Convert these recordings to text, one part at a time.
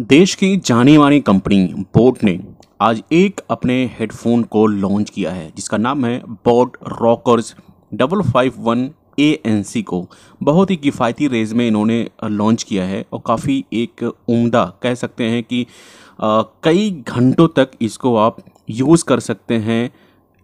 देश की जानी मानी कंपनी बोट ने आज एक अपने हेडफोन को लॉन्च किया है जिसका नाम है boAt Rockers double five one A N C को। बहुत ही किफ़ायती रेज में इन्होंने लॉन्च किया है और काफ़ी एक उम्दा कह सकते हैं कि आ, कई घंटों तक इसको आप यूज़ कर सकते हैं।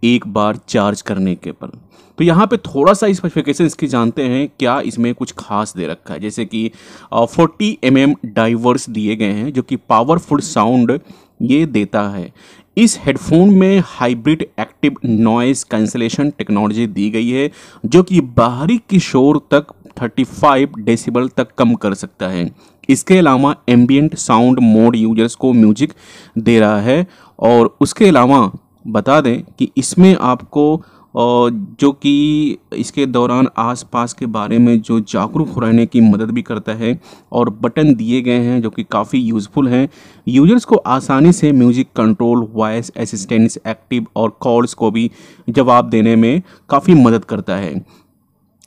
एक बार चार्ज करने के पर तो यहाँ पे थोड़ा सा स्पेसिफिकेशन इसकी जानते हैं, क्या इसमें कुछ खास दे रखा है। जैसे कि फोर्टी एम एम डाइवर्स दिए गए हैं, जो कि पावरफुल साउंड ये देता है। इस हेडफोन में hybrid active noise cancellation technology दी गई है, जो कि बाहरी की शोर तक 35 डेसिबल तक कम कर सकता है। इसके अलावा एम्बियंट साउंड मोड यूज़र्स को म्यूज़िक दे रहा है, और उसके अलावा बता दें कि इसमें आपको जो कि इसके दौरान आसपास के बारे में जो जागरूक रहने की मदद भी करता है और बटन दिए गए हैं जो कि काफ़ी यूज़फुल हैं। यूज़र्स को आसानी से music control voice assistance active और कॉल्स को भी जवाब देने में काफ़ी मदद करता है।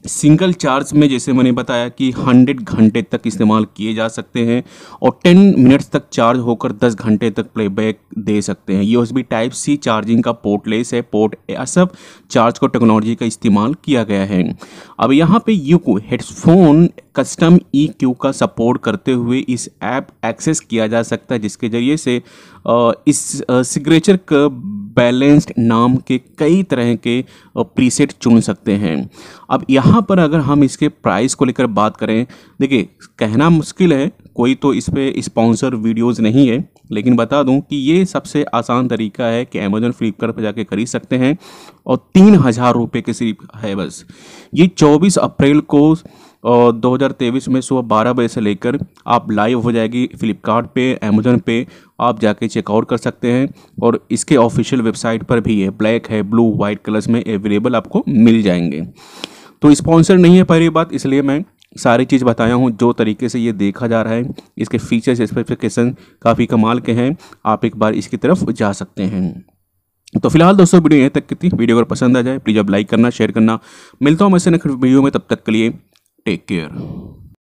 सिंगल चार्ज में जैसे मैंने बताया कि 100 घंटे तक इस्तेमाल किए जा सकते हैं और 10 मिनट्स तक चार्ज होकर 10 घंटे तक प्लेबैक दे सकते हैं। यूएसबी टाइप सी चार्जिंग का पोर्टलेस है पोर्ट सब चार्ज को टेक्नोलॉजी का इस्तेमाल किया गया है। अब यहाँ पे यू को हेडफोन कस्टम ई क्यू का सपोर्ट करते हुए इस ऐप एक्सेस किया जा सकता है, जिसके ज़रिए से इस सिग्नेचर का बैलेंस्ड नाम के कई तरह के प्रीसेट चुन सकते हैं। अब यहाँ पर अगर हम इसके प्राइस को लेकर बात करें, देखिए, कहना मुश्किल है, कोई तो इस पर स्पॉन्सर वीडियोज़ नहीं है, लेकिन बता दूँ कि ये सबसे आसान तरीका है कि अमेजोन फ्लिपकार्ट पर जाके खरीद सकते हैं, और तीन हज़ार रुपये के सिर्फ़ है बस। ये चौबीस अप्रैल को और 2023 में सुबह 12 बजे से लेकर आप लाइव हो जाएगी फ्लिपकार्ट पे अमेजोन पे। आप जाके चेकआउट कर सकते हैं और इसके ऑफिशियल वेबसाइट पर भी है ब्लैक है, ब्लू, वाइट कलर्स में अवेलेबल आपको मिल जाएँगे। तो स्पॉन्सर नहीं है पहली बात, इसलिए मैं सारी चीज़ बताया हूँ, जो तरीके से ये देखा जा रहा है। इसके फीचर्स, स्पेसिफिकेशन काफ़ी कमाल के हैं, आप एक बार इसकी तरफ़ जा सकते हैं। तो फ़िलहाल दोस्तों, वीडियो यहाँ तक की थी। वीडियो अगर पसंद आ जाए प्लीज़ आप लाइक करना शेयर करना। मिलता हूँ मैं से नेक्स्ट वीडियो में, तब तक के लिए Take care.